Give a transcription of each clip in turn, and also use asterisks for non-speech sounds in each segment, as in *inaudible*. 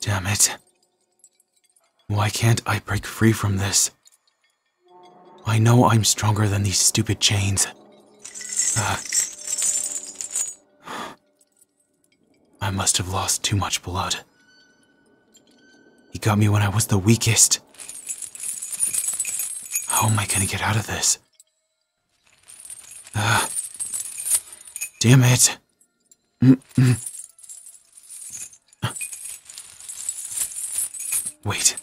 Damn it. Why can't I break free from this? I know I'm stronger than these stupid chains. Ah. I must have lost too much blood. He got me when I was the weakest. How am I gonna get out of this? Ah. Damn it. Mm-mm. Wait.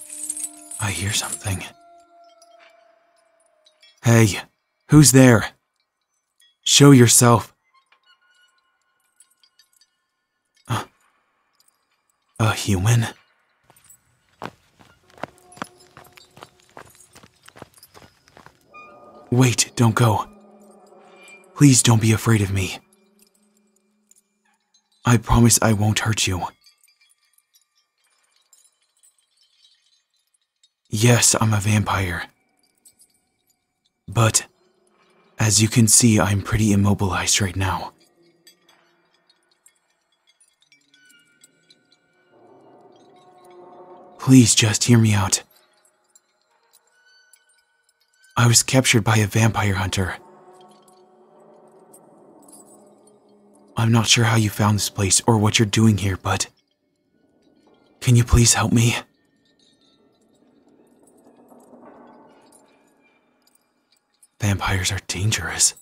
I hear something. Hey, who's there? Show yourself. Uh, a human? Wait, don't go. Please don't be afraid of me. I promise I won't hurt you. Yes, I'm a vampire. But, as you can see, I'm pretty immobilized right now. Please just hear me out. I was captured by a vampire hunter. I'm not sure how you found this place or what you're doing here, but. Can you please help me? Vampires are dangerous.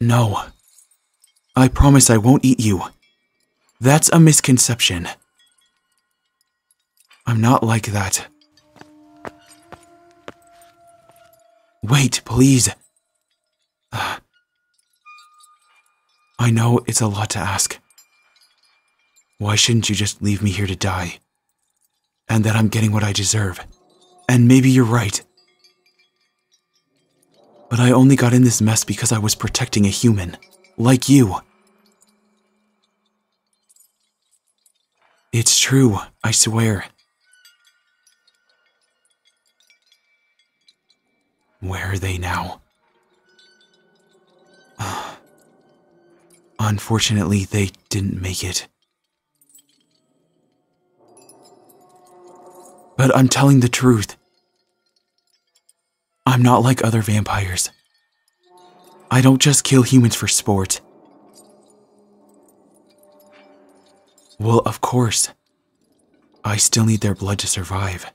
No. I promise I won't eat you. That's a misconception. I'm not like that. Wait, please. Uh, *sighs* I know it's a lot to ask. Why shouldn't you just leave me here to die? And that I'm getting what I deserve. And maybe you're right. But I only got in this mess because I was protecting a human. Like you. It's true, I swear. Where are they now? *sighs* Unfortunately, they didn't make it. But I'm telling the truth. I'm not like other vampires. I don't just kill humans for sport. Well, of course. I still need their blood to survive.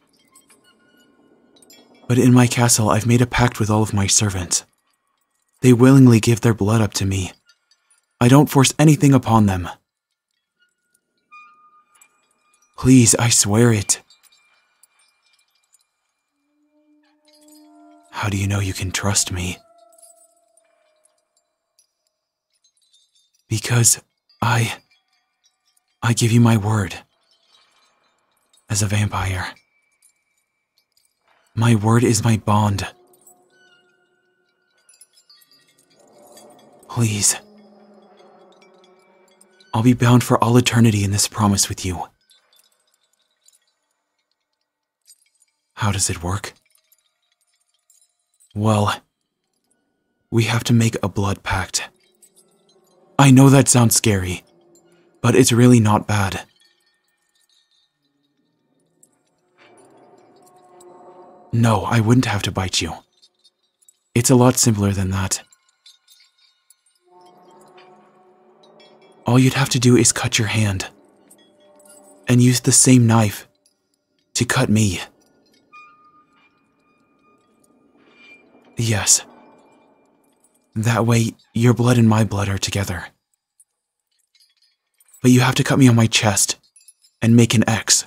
But in my castle, I've made a pact with all of my servants. They willingly give their blood up to me. I don't force anything upon them. Please, I swear it. How do you know you can trust me? Because I. I give you my word. As a vampire. My word is my bond. Please. I'll be bound for all eternity in this promise with you. How does it work? Well, we have to make a blood pact. I know that sounds scary, but it's really not bad. No, I wouldn't have to bite you. It's a lot simpler than that. All you'd have to do is cut your hand. And use the same knife to cut me. Yes. That way, your blood and my blood are together. But you have to cut me on my chest and make an X.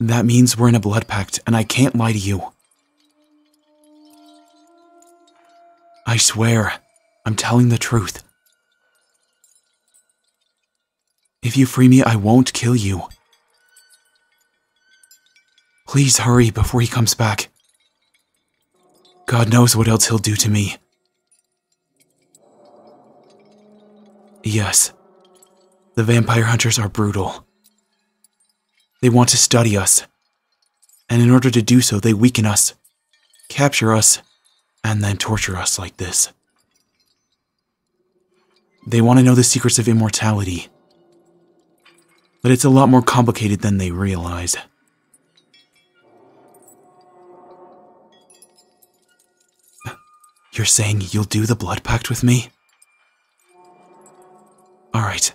That means we're in a blood pact, and I can't lie to you. I swear, I'm telling the truth. If you free me, I won't kill you. Please hurry before he comes back. God knows what else he'll do to me. Yes, the vampire hunters are brutal. They want to study us. And in order to do so, they weaken us, capture us, and then torture us like this. They want to know the secrets of immortality. But it's a lot more complicated than they realize. You're saying you'll do the blood pact with me? Alright.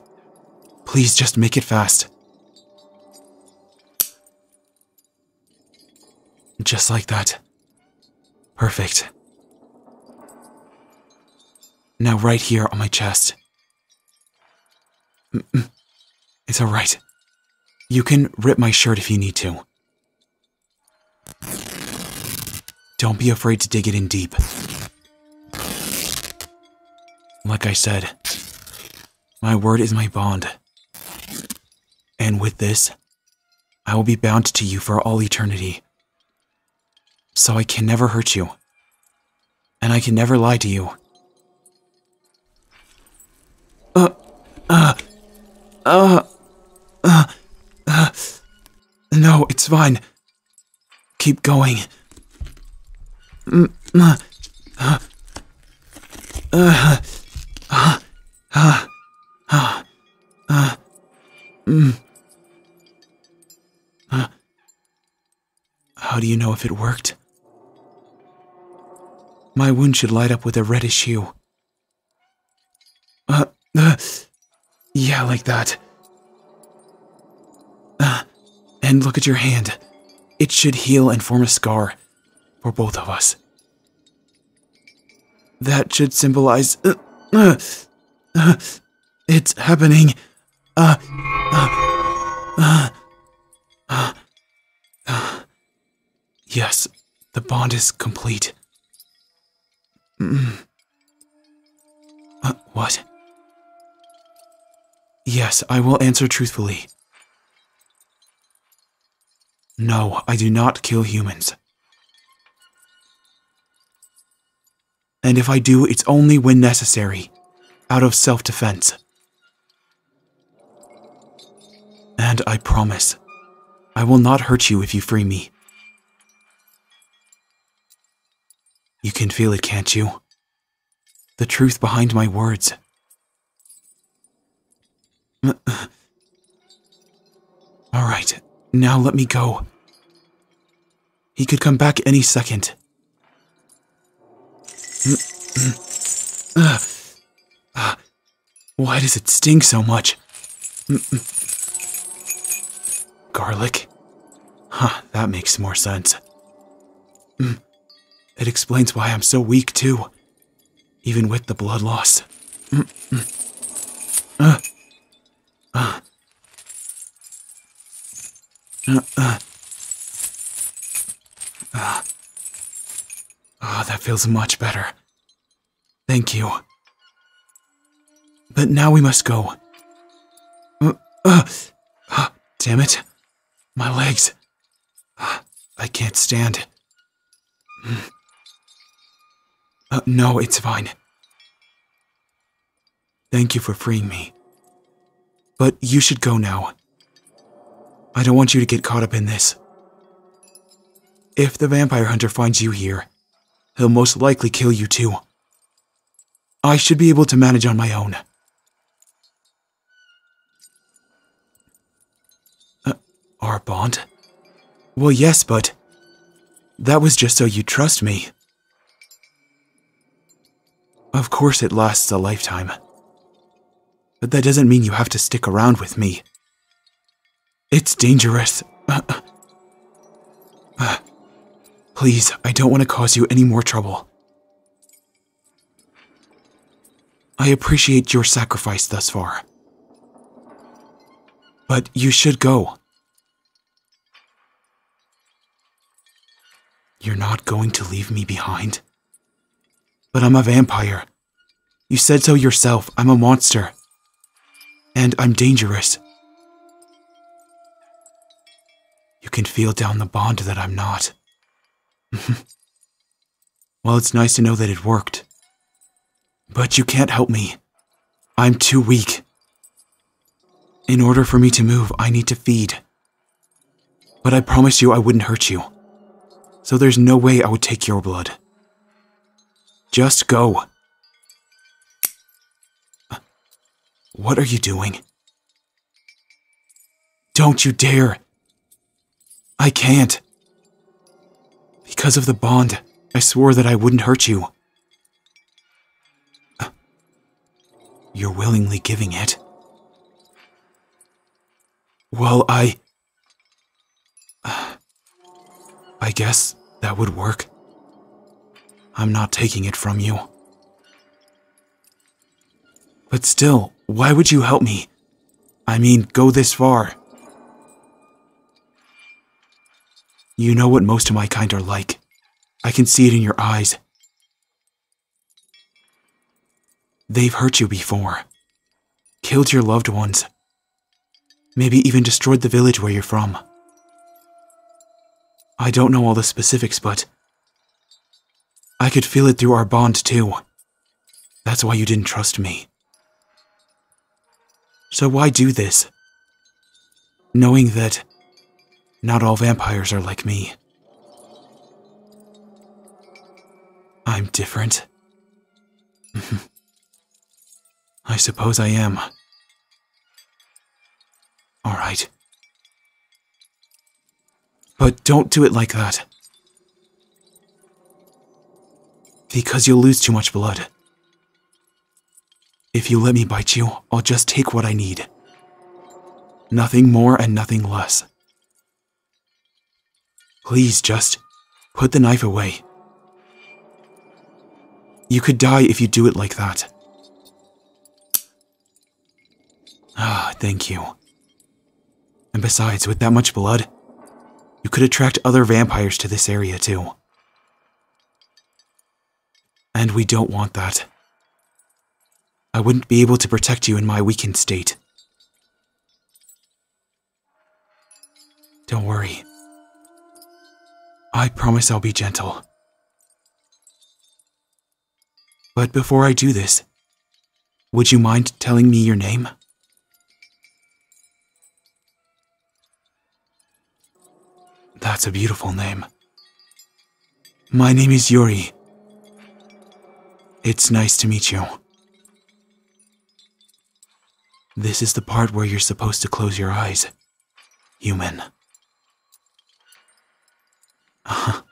Please just make it fast. Just like that. Perfect. Now, right here on my chest. It's alright. You can rip my shirt if you need to. Don't be afraid to dig it in deep. Like I said, my word is my bond. And with this, I will be bound to you for all eternity. So I can never hurt you. And I can never lie to you. Uh, uh, uh, uh, uh. No, it's fine. Keep going. Mm, uh, uh, uh, you know if it worked? My wound should light up with a reddish hue. Uh, uh, yeah, like that. Uh, and look at your hand. It should heal and form a scar for both of us. That should symbolize. Uh, uh, uh, it's happening. Uh, uh, uh, uh. Yes, the bond is complete. Mm. Uh, what? Yes, I will answer truthfully. No, I do not kill humans. And if I do, it's only when necessary, out of self defense. And I promise, I will not hurt you if you free me. You can feel it, can't you? The truth behind my words. *clears throat* All right, now let me go. He could come back any second. *clears throat* Why does it sting so much? *clears throat* Garlic? Huh, that makes more sense. It explains why I'm so weak, too. Even with the blood loss. Uh, uh, uh, uh. Ah, oh, that feels much better. Thank you. But now we must go. Uh, uh, uh, damn it. My legs. Uh, I can't stand. Uh, no, it's fine. Thank you for freeing me. But you should go now. I don't want you to get caught up in this. If the vampire hunter finds you here, he'll most likely kill you too. I should be able to manage on my own. Uh, our bond? Well, yes, but that was just so you trust me. Of course, it lasts a lifetime. But that doesn't mean you have to stick around with me. It's dangerous. *sighs* Please, I don't want to cause you any more trouble. I appreciate your sacrifice thus far. But you should go. You're not going to leave me behind? But I'm a vampire. You said so yourself. I'm a monster. And I'm dangerous. You can feel down the bond that I'm not. *laughs* well, it's nice to know that it worked. But you can't help me. I'm too weak. In order for me to move, I need to feed. But I promised you I wouldn't hurt you. So there's no way I would take your blood. Just go. What are you doing? Don't you dare! I can't. Because of the bond, I swore that I wouldn't hurt you. You're willingly giving it. Well, I. I guess that would work. I'm not taking it from you. But still, why would you help me? I mean, go this far. You know what most of my kind are like. I can see it in your eyes. They've hurt you before, killed your loved ones, maybe even destroyed the village where you're from. I don't know all the specifics, but I could feel it through our bond too. That's why you didn't trust me. So why do this? Knowing that not all vampires are like me. I'm different. *laughs* I suppose I am. Alright. But don't do it like that. Because you'll lose too much blood. If you let me bite you, I'll just take what I need. Nothing more and nothing less. Please just put the knife away. You could die if you do it like that. Ah, thank you. And besides, with that much blood, you could attract other vampires to this area too. We don't want that. I wouldn't be able to protect you in my weakened state. Don't worry. I promise I'll be gentle. But before I do this, would you mind telling me your name? That's a beautiful name. My name is Yuri. It's nice to meet you. This is the part where you're supposed to close your eyes. Human. Uh-huh. Ah.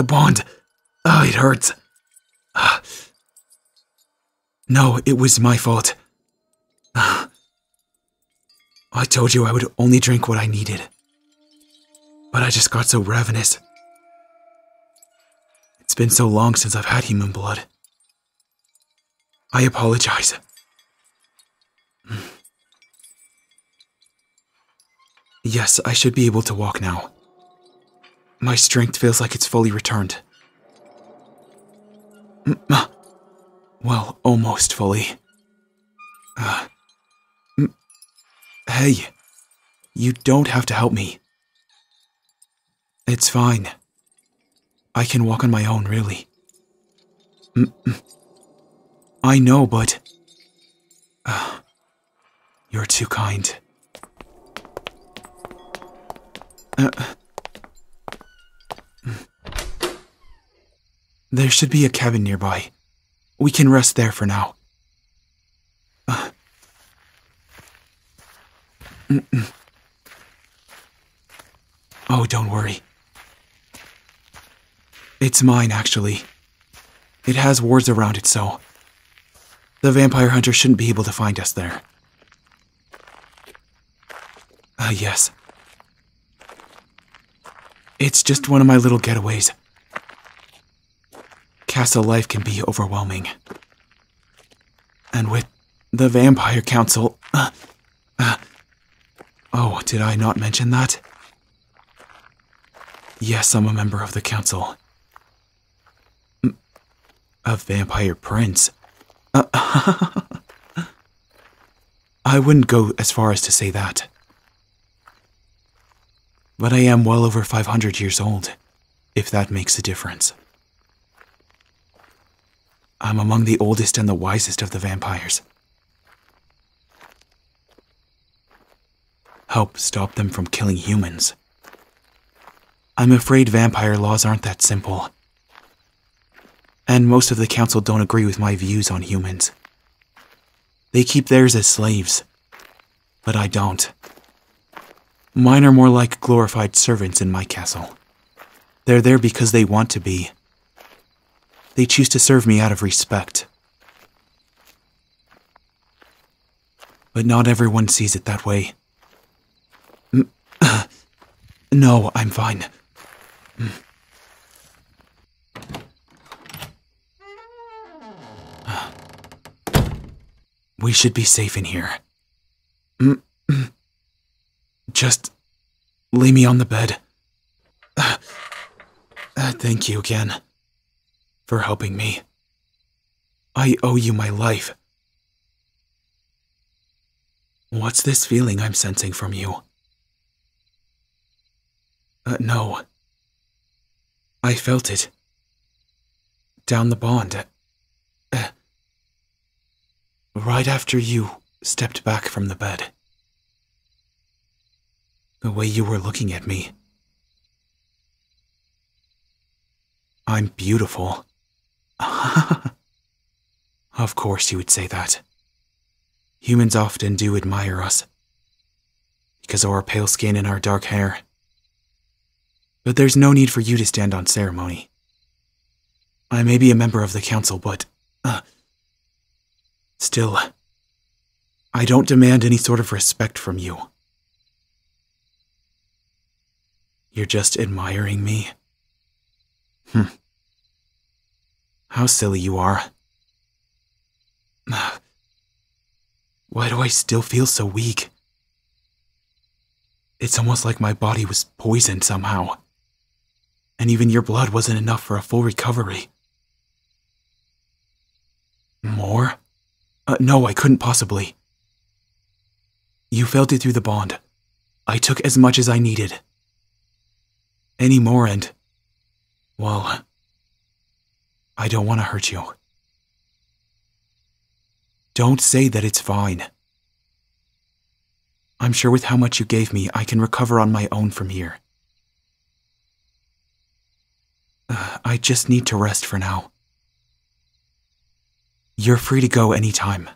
The bond. Ah, it hurts. Ah. No, it was my fault. Ah. I told you I would only drink what I needed. But I just got so ravenous. It's been so long since I've had human blood. I apologize. Yes, I should be able to walk now. My strength feels like it's fully returned. Well, almost fully. Uh, hey, you don't have to help me. It's fine. I can walk on my own, really. I know, but. Uh, you're too kind. Uh, There should be a cabin nearby. We can rest there for now. Uh. Oh, don't worry. It's mine, actually. It has wards around it, so. The vampire hunter shouldn't be able to find us there. Ah, uh, yes. It's just one of my little getaways. Castle life can be overwhelming. And with the Vampire Council. Uh, uh, oh, did I not mention that? Yes, I'm a member of the council. A vampire prince. Uh, *laughs* I wouldn't go as far as to say that. But I am well over 500 years old, if that makes a difference. I'm among the oldest and the wisest of the vampires. Help stop them from killing humans. I'm afraid vampire laws aren't that simple. And most of the council don't agree with my views on humans. They keep theirs as slaves, but I don't. Mine are more like glorified servants in my castle. They're there because they want to be. They choose to serve me out of respect. But not everyone sees it that way. *clears throat* no, I'm fine. We should be safe in here. *clears throat* Just lay me on the bed. *clears throat* Thank you again for helping me. I owe you my life. What's this feeling I'm sensing from you? Uh, no. I felt it. Down the bond. Uh, right after you stepped back from the bed. The way you were looking at me. I'm beautiful. *laughs* of course you would say that. Humans often do admire us. Because of our pale skin and our dark hair. But there's no need for you to stand on ceremony. I may be a member of the council, but. Uh, still. I don't demand any sort of respect from you. You're just admiring me? Hmm. How silly you are. *sighs* Why do I still feel so weak? It's almost like my body was poisoned somehow. And even your blood wasn't enough for a full recovery. More? Uh, no, I couldn't possibly. You felt it through the bond. I took as much as I needed. Any more, and. Well. I don't want to hurt you. Don't say that it's fine. I'm sure with how much you gave me, I can recover on my own from here. Uh, I just need to rest for now. You're free to go anytime.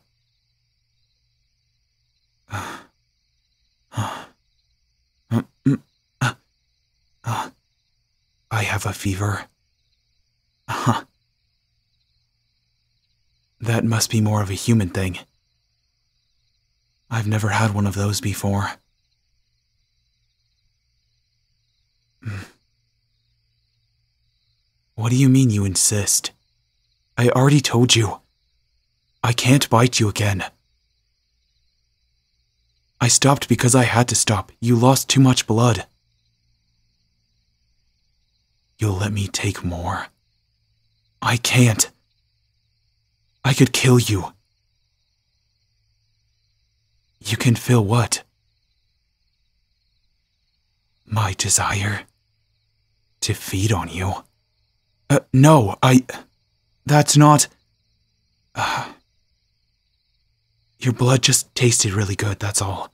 I have a fever. Huh. That must be more of a human thing. I've never had one of those before. Hmm. What do you mean you insist? I already told you. I can't bite you again. I stopped because I had to stop. You lost too much blood. You'll let me take more. I can't. I could kill you. You can feel what? My desire to feed on you. Uh, no, I. That's not. Uh, your blood just tasted really good, that's all.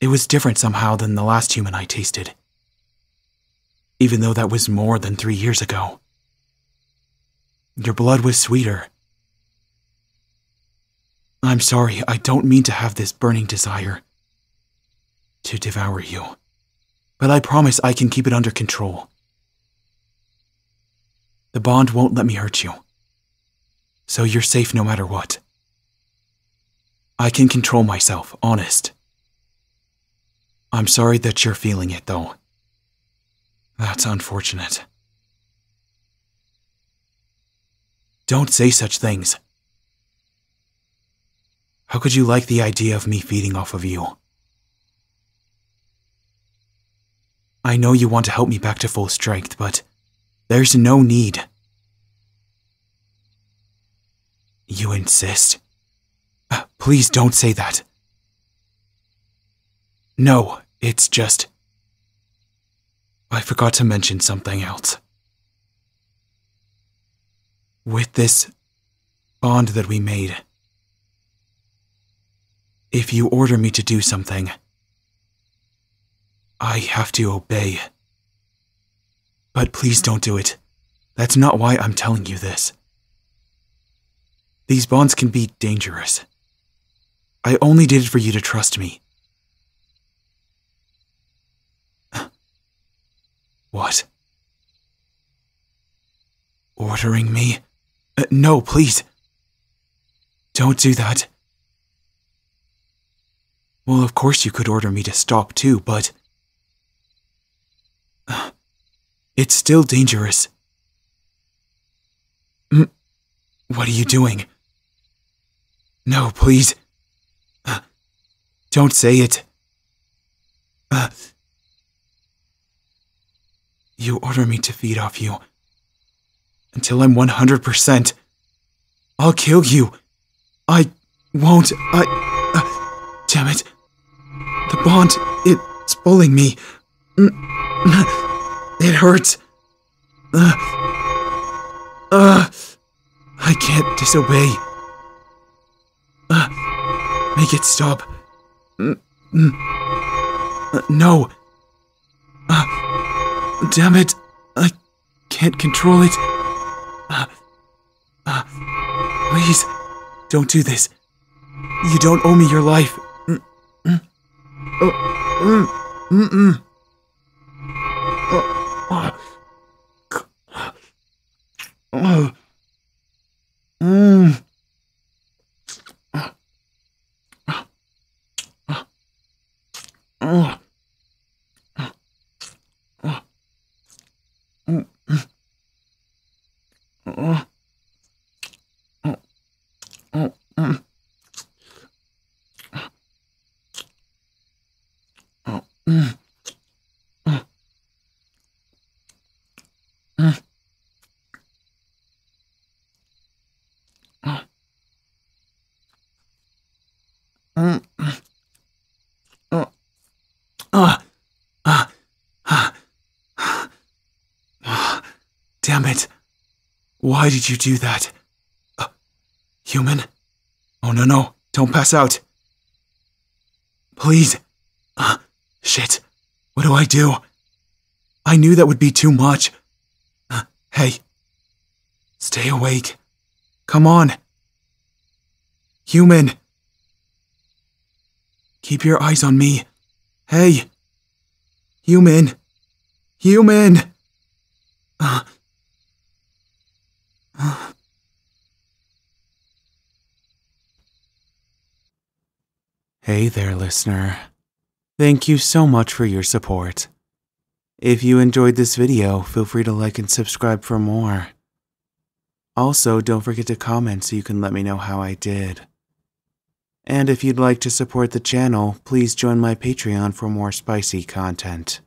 It was different somehow than the last human I tasted. Even though that was more than three years ago. Your blood was sweeter. I'm sorry, I don't mean to have this burning desire to devour you. But I promise I can keep it under control. The bond won't let me hurt you. So you're safe no matter what. I can control myself, honest. I'm sorry that you're feeling it, though. That's unfortunate. Don't say such things. How could you like the idea of me feeding off of you? I know you want to help me back to full strength, but there's no need. You insist? Uh, please don't say that. No, it's just. I forgot to mention something else. With this bond that we made, if you order me to do something, I have to obey. But please don't do it. That's not why I'm telling you this. These bonds can be dangerous. I only did it for you to trust me. *sighs* What? Ordering me? Uh, no, please. Don't do that. Well, of course you could order me to stop too, but. Uh, it's still dangerous. What are you doing? No, please. Uh, don't say it. Uh, you order me to feed off you. Until I'm 100%. I'll kill you. I won't. I. Uh, damn it. The bond, it's pulling me. It hurts. Uh, uh, I can't disobey. Uh, make it stop. Uh, no. Uh, damn it. I can't control it. Don't do this. You don't owe me your life. Mm, mm, oh, mm, mm, mm. Oh, oh. Mm. Oh. Damn it. Why did you do that? Uh, human? Oh, no, no. Don't pass out. Please. Uh, shit. What do I do? I knew that would be too much. Uh, hey. Stay awake. Come on. Human. Keep your eyes on me. Hey. Human. Human. Uh, Hey there, listener. Thank you so much for your support. If you enjoyed this video, feel free to like and subscribe for more. Also, don't forget to comment so you can let me know how I did. And if you'd like to support the channel, please join my Patreon for more spicy content.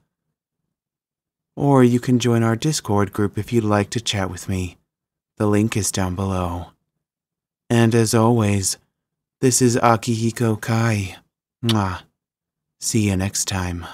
Or you can join our Discord group if you'd like to chat with me. The link is down below. And as always, this is Akihiko Kai. Mwah. See you next time.